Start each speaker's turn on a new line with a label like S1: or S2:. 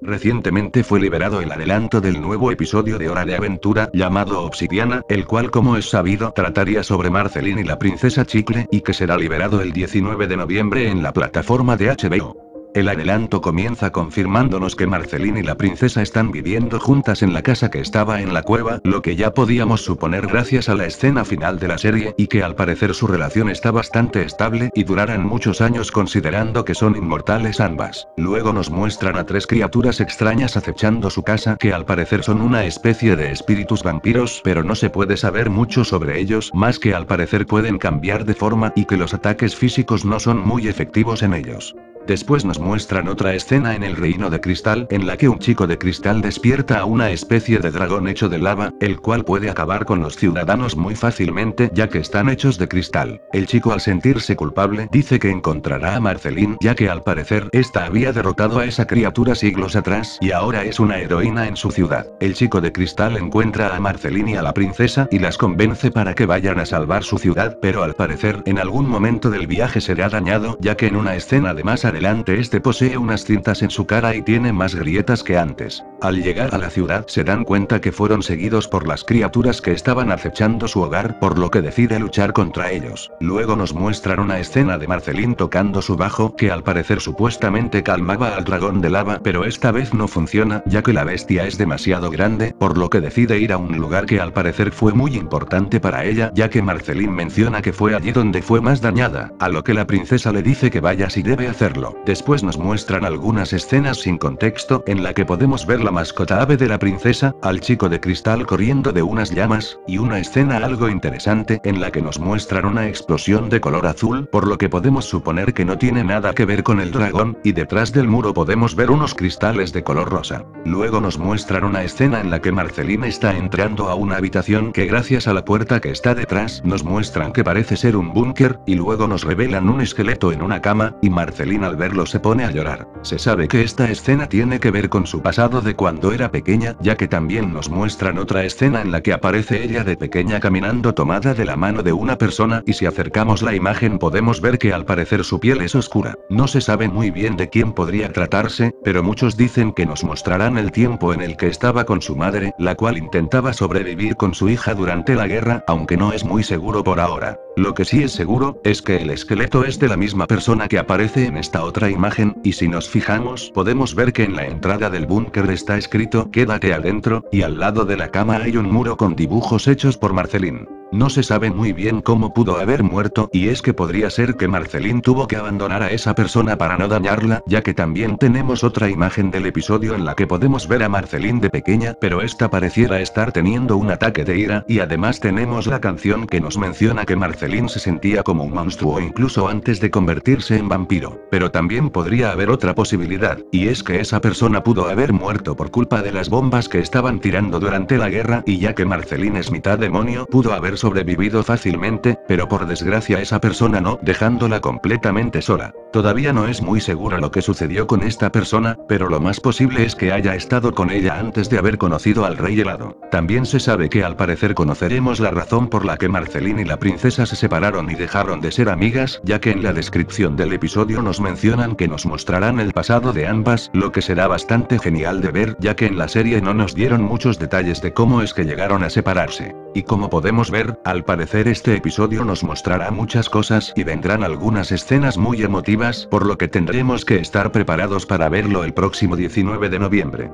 S1: Recientemente fue liberado el adelanto del nuevo episodio de Hora de Aventura llamado Obsidiana, el cual como es sabido trataría sobre Marceline y la princesa Chicle y que será liberado el 19 de noviembre en la plataforma de HBO. El adelanto comienza confirmándonos que Marceline y la princesa están viviendo juntas en la casa que estaba en la cueva, lo que ya podíamos suponer gracias a la escena final de la serie, y que al parecer su relación está bastante estable y durarán muchos años considerando que son inmortales ambas. Luego nos muestran a tres criaturas extrañas acechando su casa que al parecer son una especie de espíritus vampiros, pero no se puede saber mucho sobre ellos, más que al parecer pueden cambiar de forma y que los ataques físicos no son muy efectivos en ellos. Después nos muestran otra escena en el reino de cristal en la que un chico de cristal despierta a una especie de dragón hecho de lava, el cual puede acabar con los ciudadanos muy fácilmente ya que están hechos de cristal. El chico al sentirse culpable dice que encontrará a Marceline ya que al parecer esta había derrotado a esa criatura siglos atrás y ahora es una heroína en su ciudad. El chico de cristal encuentra a Marceline y a la princesa y las convence para que vayan a salvar su ciudad pero al parecer en algún momento del viaje será dañado ya que en una escena de más adelante este posee unas cintas en su cara y tiene más grietas que antes. Al llegar a la ciudad se dan cuenta que fueron seguidos por las criaturas que estaban acechando su hogar por lo que decide luchar contra ellos. Luego nos muestran una escena de Marcelín tocando su bajo que al parecer supuestamente calmaba al dragón de lava pero esta vez no funciona ya que la bestia es demasiado grande por lo que decide ir a un lugar que al parecer fue muy importante para ella ya que Marcelín menciona que fue allí donde fue más dañada, a lo que la princesa le dice que vaya si debe hacerlo. Después nos muestran algunas escenas sin contexto en la que podemos ver la mascota ave de la princesa, al chico de cristal corriendo de unas llamas, y una escena algo interesante en la que nos muestran una explosión de color azul, por lo que podemos suponer que no tiene nada que ver con el dragón, y detrás del muro podemos ver unos cristales de color rosa. Luego nos muestran una escena en la que Marcelina está entrando a una habitación que gracias a la puerta que está detrás nos muestran que parece ser un búnker, y luego nos revelan un esqueleto en una cama, y Marcelina al verlo se pone a llorar. Se sabe que esta escena tiene que ver con su pasado de cuando era pequeña, ya que también nos muestran otra escena en la que aparece ella de pequeña caminando tomada de la mano de una persona y si acercamos la imagen podemos ver que al parecer su piel es oscura. No se sabe muy bien de quién podría tratarse, pero muchos dicen que nos mostrarán el tiempo en el que estaba con su madre, la cual intentaba sobrevivir con su hija durante la guerra, aunque no es muy seguro por ahora. Lo que sí es seguro, es que el esqueleto es de la misma persona que aparece en esta otra imagen, y si nos fijamos podemos ver que en la entrada del búnker está escrito quédate adentro, y al lado de la cama hay un muro con dibujos hechos por Marcelín. No se sabe muy bien cómo pudo haber muerto, y es que podría ser que Marcelín tuvo que abandonar a esa persona para no dañarla, ya que también tenemos otra imagen del episodio en la que podemos ver a Marcelín de pequeña, pero esta pareciera estar teniendo un ataque de ira, y además tenemos la canción que nos menciona que Marcelín se sentía como un monstruo incluso antes de convertirse en vampiro. Pero también podría haber otra posibilidad, y es que esa persona pudo haber muerto por culpa de las bombas que estaban tirando durante la guerra, y ya que Marcelín es mitad demonio, pudo haber sobrevivido fácilmente, pero por desgracia esa persona no, dejándola completamente sola. Todavía no es muy seguro lo que sucedió con esta persona, pero lo más posible es que haya estado con ella antes de haber conocido al rey helado. También se sabe que al parecer conoceremos la razón por la que Marceline y la princesa se separaron y dejaron de ser amigas, ya que en la descripción del episodio nos mencionan que nos mostrarán el pasado de ambas, lo que será bastante genial de ver, ya que en la serie no nos dieron muchos detalles de cómo es que llegaron a separarse. Y como podemos al parecer este episodio nos mostrará muchas cosas y vendrán algunas escenas muy emotivas, por lo que tendremos que estar preparados para verlo el próximo 19 de noviembre.